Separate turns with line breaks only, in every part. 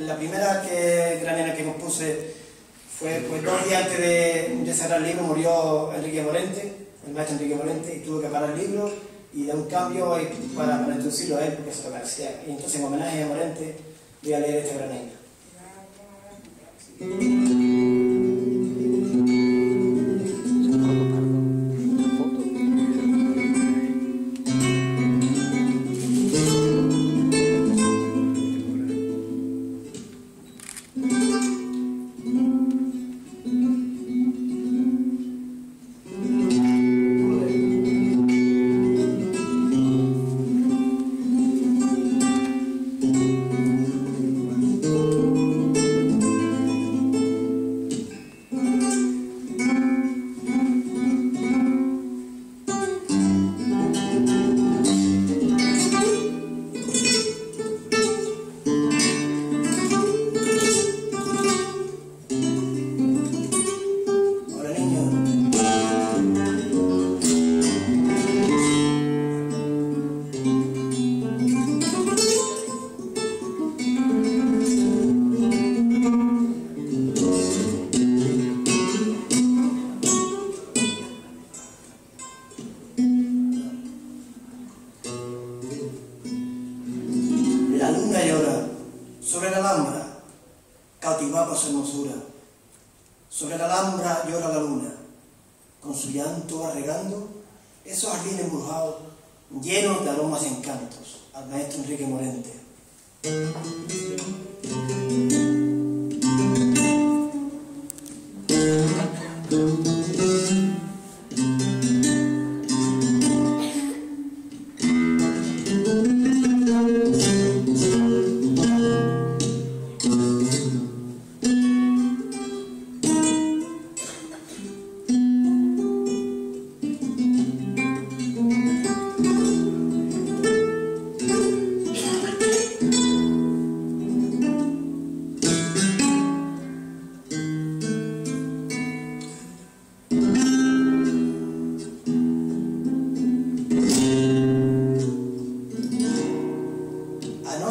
La primera que, granera que compuse fue dos días antes de, cerrar el libro murió Enrique Morente, el maestro Enrique Morente, y tuvo que parar el libro y dar un cambio para, para introducirlo a él porque se lo merecía. Y entonces en homenaje a Morente voy a leer esta granera. Sobre la alhambra, cautivada por su hermosura. Sobre la alhambra llora la luna, con su llanto va regando esos jardines embrujados, llenos de aromas y encantos, al maestro Enrique Morente.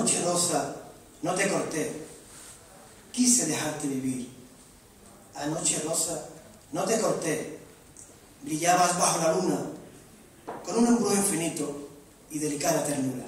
Anoche, Rosa, no te corté, quise dejarte vivir. Anoche, Rosa, no te corté, brillabas bajo la luna, con un embrujo infinito y delicada ternura.